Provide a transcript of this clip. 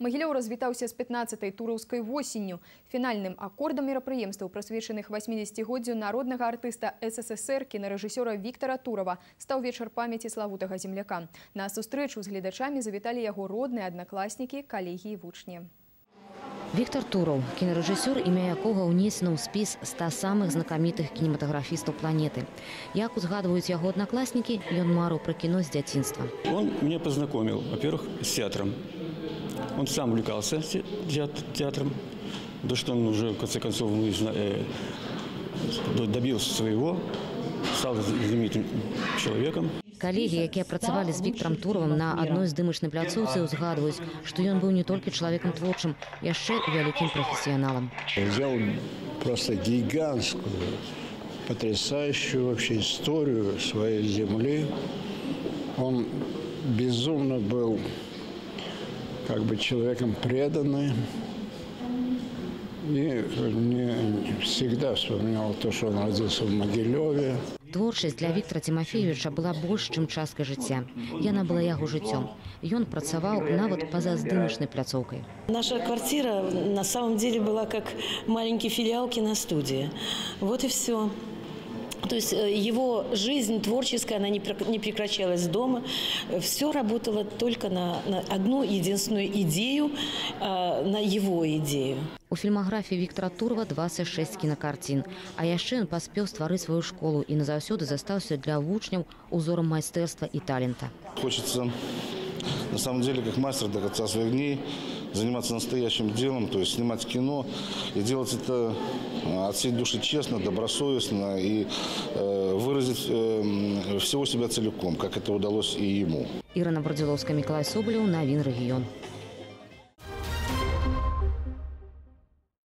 Магілёў развітаўся з 15-й тураўскай восенню. Фінальным акордам мерапрыемстваў, прысвечаных 80годдзю народнага артыста СССР кінарэжысёра Віктара Турава, стаў вечар памяці славутага земляка. На сустрэчу з гледачамі завіталі яго родныя аднакласнікі, калегі і вучні. Віктор Тураў, кінарэжысёр, імя якога ўнесена ў спіс 100 самых знакамітых кінематаграфістаў планеты. Як узгадваюць яго аднакласнікі, ён марыў пра кіно з дзяцінства. Он меня познакомил, во-первых, с театром. Он сам увлекался те- теат- театром, до что он уже, в конце концов, ну, зна- э, добился своего, стал знаменитым человеком. Калегі, якія працавалі з Віктором Туравым на адной здымачнай пляцоўцы, узгадваюць, што ён быў не толькі чалавекам творчым, яшчэ і вялікім прафесіяналам. взял просто гигантскую, потрясающую вообще историю своей земли. Он безумно был как бы человеком преданный и не всегда вспоминал то, что он родился в Могилеве. Творчасць для Віктора Тимофеевича была больш, чым часткай жыцця. Яна была яго жыццём. Ён працаваў нават па-за здымачнай пляцоўкай. Наша квартира на самом деле была как маленький филиал киностудии. Вот и все. То есть э, его жизнь творческая, она не прек- не прекращалась дома. Все работало только на, на одну единственную идею, э, на его идею. У фільмаграфіі Віктора Турова 26 кінакарцін, а яшчэ ён паспеў стварыць сваю школу і назаўсёды застаўся для вучняў узорам майстэрства і талента. Хочется, на самом деле, как мастер до конца своих дней, заниматься настоящим делом, то есть снимать кино и делать это э, от всей души честно, добросовестно и э, выразить э, м, всего себя целиком, как это удалось и ему. Ірына Бардзілоўская, Мікалай Соболеў, Навін рэгіён.